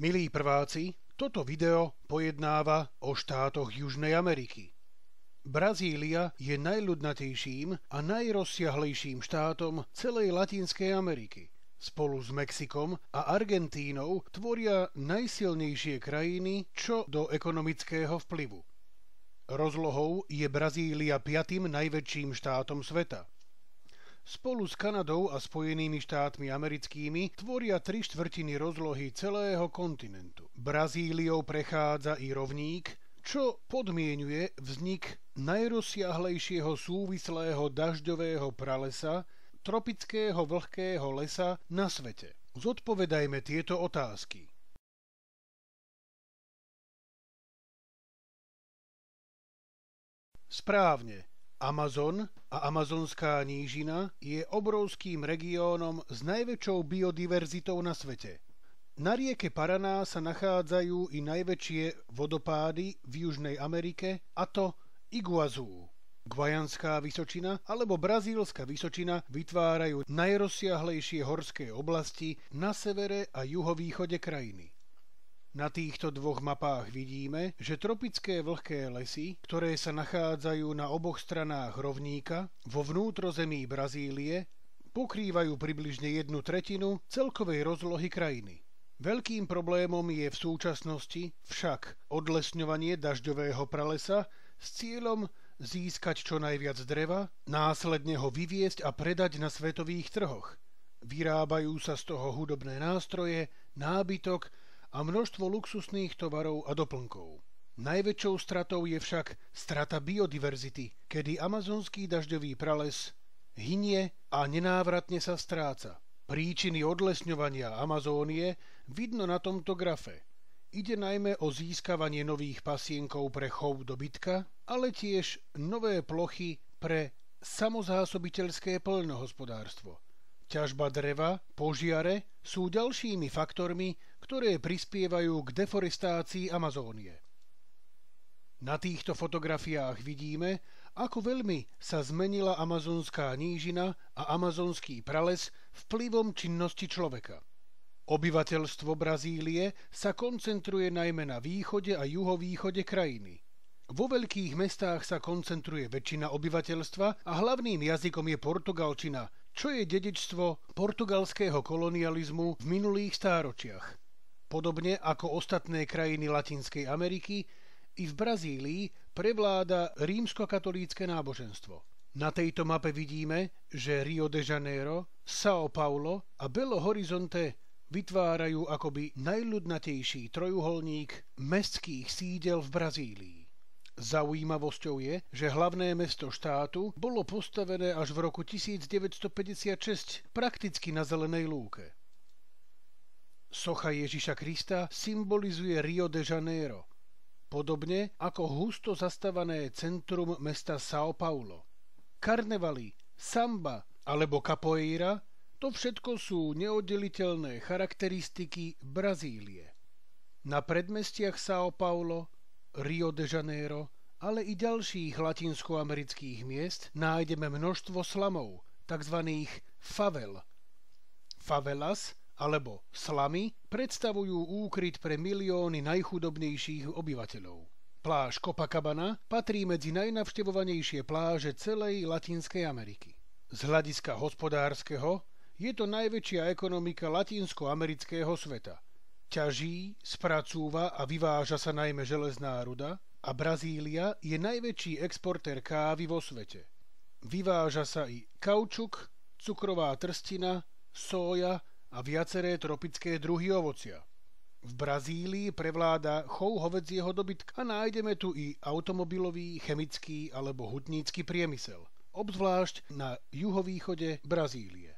Milí prváci, toto video pojednáva o štátoch Južnej Ameriky. Brazília je najľudnatejším a najrozsiahlejším štátom celej Latinskej Ameriky. Spolu s Mexikom a Argentínou tvoria najsilnejšie krajiny čo do ekonomického vplyvu. Rozlohou je Brazília piatým najväčším štátom sveta. Spolu s Kanadou a Spojenými štátmi americkými tvoria tri štvrtiny rozlohy celého kontinentu. Brazíliou prechádza i rovník, čo podmienuje vznik najrozsiahlejšieho súvislého dažďového pralesa, tropického vlhkého lesa na svete. Zodpovedajme tieto otázky. Správne, Amazon a amazonská nížina je obrovským regiónom s najväčšou biodiverzitou na svete. Na rieke Paraná sa nachádzajú i najväčšie vodopády v Južnej Amerike, a to Iguazú. Guajanská vysočina alebo Brazílska vysočina vytvárajú najrozsiahlejšie horské oblasti na severe a juhovýchode krajiny. Na týchto dvoch mapách vidíme, že tropické vlhké lesy, ktoré sa nachádzajú na oboch stranách rovníka vo vnútrozemí Brazílie, pokrývajú približne jednu tretinu celkovej rozlohy krajiny. Veľkým problémom je v súčasnosti však odlesňovanie dažďového pralesa s cieľom získať čo najviac dreva, následne ho vyviesť a predať na svetových trhoch. Vyrábajú sa z toho hudobné nástroje, nábytok a množstvo luxusných tovarov a doplnkov. Najväčšou stratou je však strata biodiverzity, kedy amazonský dažďový prales hynie a nenávratne sa stráca. Príčiny odlesňovania Amazónie vidno na tomto grafe. Ide najmä o získavanie nových pasienkov pre chov dobytka, ale tiež nové plochy pre samozásobiteľské poľnohospodárstvo – Ťažba dreva, požiare sú ďalšími faktormi, ktoré prispievajú k deforestácii Amazónie. Na týchto fotografiách vidíme, ako veľmi sa zmenila amazonská nížina a amazonský prales vplyvom činnosti človeka. Obyvateľstvo Brazílie sa koncentruje najmä na východe a juhovýchode krajiny. Vo veľkých mestách sa koncentruje väčšina obyvateľstva a hlavným jazykom je portugalčina, čo je dedičstvo portugalského kolonializmu v minulých stáročiach. Podobne ako ostatné krajiny Latinskej Ameriky, i v Brazílii prevláda rímskokatolícke náboženstvo. Na tejto mape vidíme, že Rio de Janeiro, São Paulo a Belo Horizonte vytvárajú akoby najľudnatejší trojuholník mestských sídel v Brazílii. Zaujímavosťou je, že hlavné mesto štátu bolo postavené až v roku 1956 prakticky na zelenej lúke. Socha Ježiša Krista symbolizuje Rio de Janeiro, podobne ako husto zastavané centrum mesta São Paulo. Karnevaly, samba alebo capoeira to všetko sú neoddeliteľné charakteristiky Brazílie. Na predmestiach São Paulo Rio de Janeiro, ale i ďalších latinskoamerických miest nájdeme množstvo slamov, tzv. favel. Favelas alebo slamy predstavujú úkryt pre milióny najchudobnejších obyvateľov. Pláž Copacabana patrí medzi najnavštevovanejšie pláže celej Latinskej Ameriky. Z hľadiska hospodárskeho je to najväčšia ekonomika latinskoamerického sveta – ťaží, spracúva a vyváža sa najmä železná ruda a Brazília je najväčší exportér kávy vo svete. Vyváža sa i kaučuk, cukrová trstina, sója a viaceré tropické druhy ovocia. V Brazílii prevláda chov hovedzieho dobytka a nájdeme tu i automobilový, chemický alebo hutnícky priemysel, obzvlášť na juhovýchode Brazílie.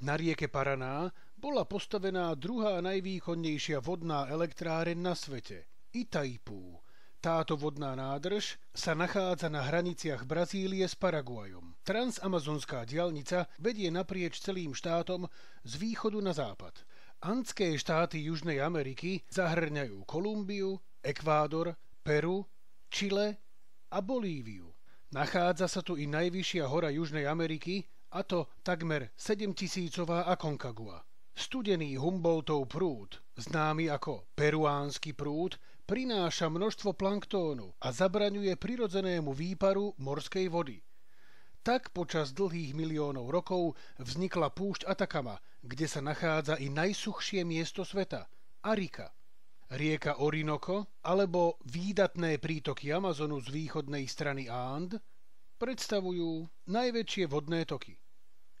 Na rieke Paraná bola postavená druhá najvýchodnejšia vodná elektráreň na svete, Itaipú. Táto vodná nádrž sa nachádza na hraniciach Brazílie s Paraguajom. Transamazonská diaľnica vedie naprieč celým štátom z východu na západ. Andské štáty Južnej Ameriky zahrňajú Kolumbiu, Ekvádor, Peru, Čile a Bolíviu. Nachádza sa tu i najvyššia hora Južnej Ameriky, a to takmer 7 tisícová Aconcagua. Studený Humboldtov prúd, známy ako peruánsky prúd, prináša množstvo planktónu a zabraňuje prirodzenému výparu morskej vody. Tak počas dlhých miliónov rokov vznikla púšť Atakama, kde sa nachádza i najsuchšie miesto sveta – Arika. Rieka Orinoco alebo výdatné prítoky Amazonu z východnej strany And predstavujú najväčšie vodné toky.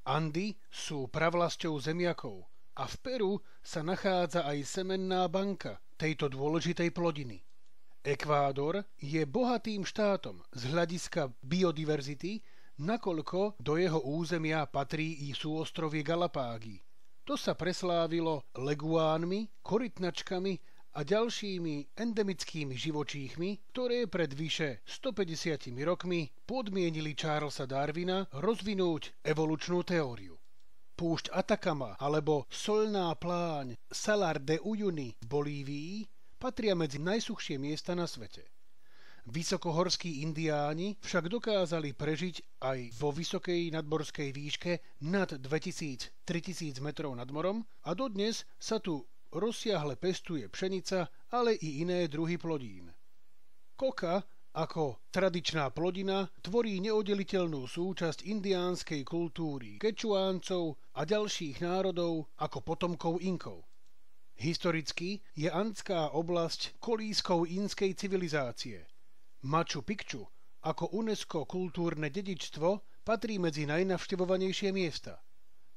Andy sú pravlasťou zemiakov a v Peru sa nachádza aj semenná banka tejto dôležitej plodiny. Ekvádor je bohatým štátom z hľadiska biodiverzity, nakoľko do jeho územia patrí i súostrovie Galapágy. To sa preslávilo leguánmi, korytnačkami a ďalšími endemickými živočíchmi, ktoré pred vyše 150 rokmi podmienili Charlesa Darwina rozvinúť evolučnú teóriu. Púšť Atakama alebo solná pláň Salar de Uyuni v Bolívii patria medzi najsuchšie miesta na svete. Vysokohorskí indiáni však dokázali prežiť aj vo vysokej nadmorskej výške nad 2000-3000 metrov nad morom a dodnes sa tu rozsiahle pestuje pšenica, ale i iné druhy plodín. Koka ako tradičná plodina tvorí neoddeliteľnú súčasť indiánskej kultúry kečuáncov a ďalších národov ako potomkov Inkov. Historicky je andská oblasť kolískou inskej civilizácie – Machu Picchu ako UNESCO kultúrne dedičstvo patrí medzi najnavštevovanejšie miesta.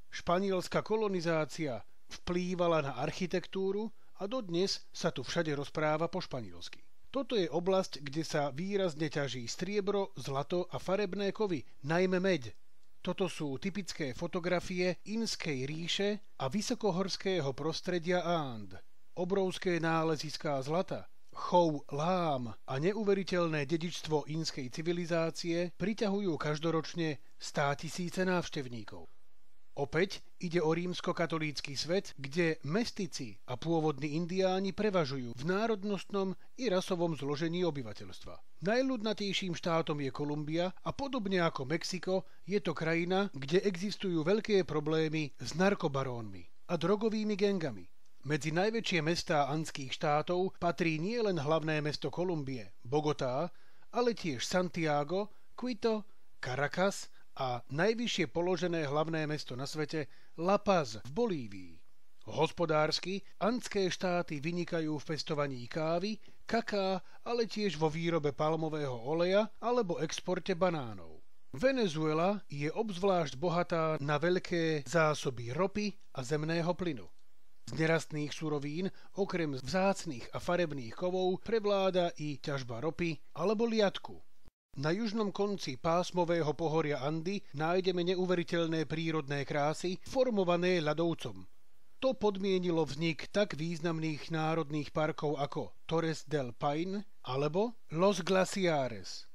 Španielská kolonizácia vplývala na architektúru a dodnes sa tu všade rozpráva po španielsky. Toto je oblasť, kde sa výrazne ťaží striebro, zlato a farebné kovy, najmä meď. Toto sú typické fotografie Inskej ríše a vysokohorského prostredia And. Obrovské náleziská zlata, chov lám a neuveriteľné dedičstvo inskej civilizácie priťahujú každoročne stá tisíce návštevníkov. Opäť ide o rímsko-katolícky svet, kde mestici a pôvodní indiáni prevažujú v národnostnom i rasovom zložení obyvateľstva. Najľudnatejším štátom je Kolumbia a podobne ako Mexiko je to krajina, kde existujú veľké problémy s narkobarónmi a drogovými gengami. Medzi najväčšie mestá andských štátov patrí nielen hlavné mesto Kolumbie, Bogotá, ale tiež Santiago, Quito, Caracas a najvyššie položené hlavné mesto na svete La Paz v Bolívii. Hospodársky andské štáty vynikajú v pestovaní kávy, kaká, ale tiež vo výrobe palmového oleja alebo exporte banánov. Venezuela je obzvlášť bohatá na veľké zásoby ropy a zemného plynu. Z nerastných surovín, okrem vzácných a farebných kovov, prevláda i ťažba ropy alebo liatku. Na južnom konci pásmového pohoria Andy nájdeme neuveriteľné prírodné krásy, formované ľadovcom. To podmienilo vznik tak významných národných parkov ako Torres del Paine alebo Los Glaciares.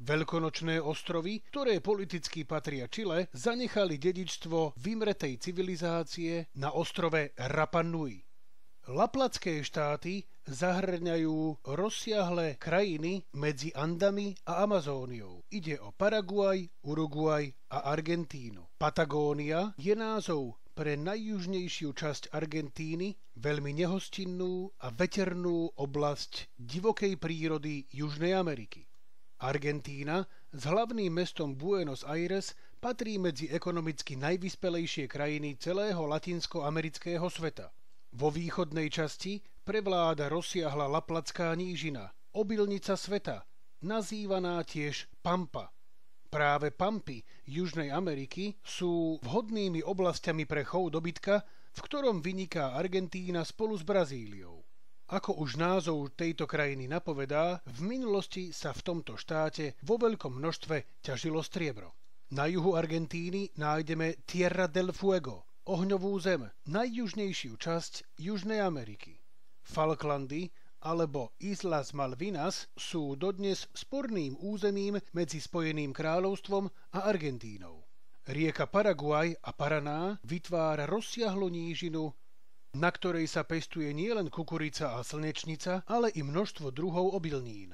Veľkonočné ostrovy, ktoré politicky patria Čile, zanechali dedičstvo vymretej civilizácie na ostrove Rapa Nui. Laplacké štáty zahrňajú rozsiahle krajiny medzi Andami a Amazóniou. Ide o Paraguaj, Uruguay a Argentínu. Patagónia je názov pre najjužnejšiu časť Argentíny, veľmi nehostinnú a veternú oblasť divokej prírody Južnej Ameriky. Argentína s hlavným mestom Buenos Aires patrí medzi ekonomicky najvyspelejšie krajiny celého latinskoamerického sveta. Vo východnej časti prevláda rozsiahla Laplacká nížina, obilnica sveta, nazývaná tiež Pampa. Práve Pampy Južnej Ameriky sú vhodnými oblastiami pre chov dobytka, v ktorom vyniká Argentína spolu s Brazíliou. Ako už názov tejto krajiny napovedá, v minulosti sa v tomto štáte vo veľkom množstve ťažilo striebro. Na juhu Argentíny nájdeme Tierra del Fuego, ohňovú zem, najjužnejšiu časť Južnej Ameriky. Falklandy alebo Islas Malvinas sú dodnes sporným územím medzi Spojeným kráľovstvom a Argentínou. Rieka Paraguaj a Paraná vytvára rozsiahlu nížinu na ktorej sa pestuje nielen kukurica a slnečnica, ale i množstvo druhov obilnín.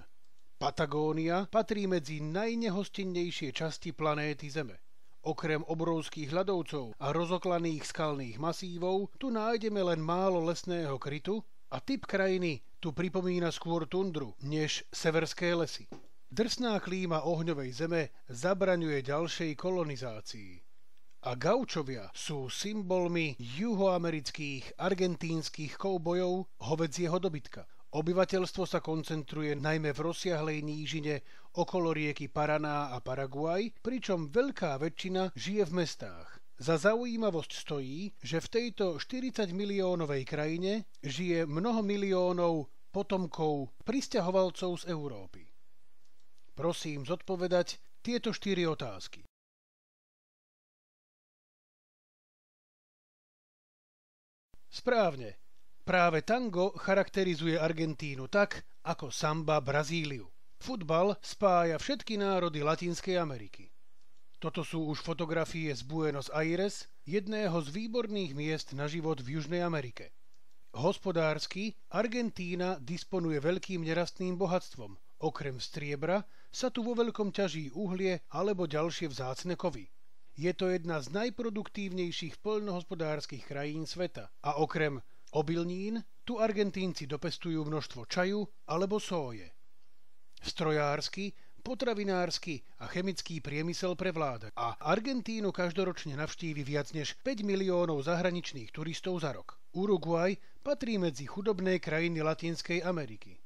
Patagónia patrí medzi najnehostinnejšie časti planéty Zeme. Okrem obrovských ľadovcov a rozoklaných skalných masívov tu nájdeme len málo lesného krytu a typ krajiny tu pripomína skôr tundru než severské lesy. Drsná klíma ohňovej zeme zabraňuje ďalšej kolonizácii. A gaučovia sú symbolmi juhoamerických argentínskych koubojov hovedzieho dobytka. Obyvateľstvo sa koncentruje najmä v rozsiahlej nížine okolo rieky Paraná a Paraguaj, pričom veľká väčšina žije v mestách. Za zaujímavosť stojí, že v tejto 40 miliónovej krajine žije mnoho miliónov potomkov pristahovalcov z Európy. Prosím zodpovedať tieto štyri otázky. Správne. Práve tango charakterizuje Argentínu tak, ako samba Brazíliu. Futbal spája všetky národy Latinskej Ameriky. Toto sú už fotografie z Buenos Aires, jedného z výborných miest na život v Južnej Amerike. Hospodársky Argentína disponuje veľkým nerastným bohatstvom. Okrem striebra sa tu vo veľkom ťaží uhlie alebo ďalšie vzácne kovy. Je to jedna z najproduktívnejších poľnohospodárskych krajín sveta a okrem Obilnín tu Argentínci dopestujú množstvo čaju alebo sóje. Strojársky, potravinársky a chemický priemysel prevláda a Argentínu každoročne navštívi viac než 5 miliónov zahraničných turistov za rok. Uruguay patrí medzi chudobné krajiny Latinskej Ameriky.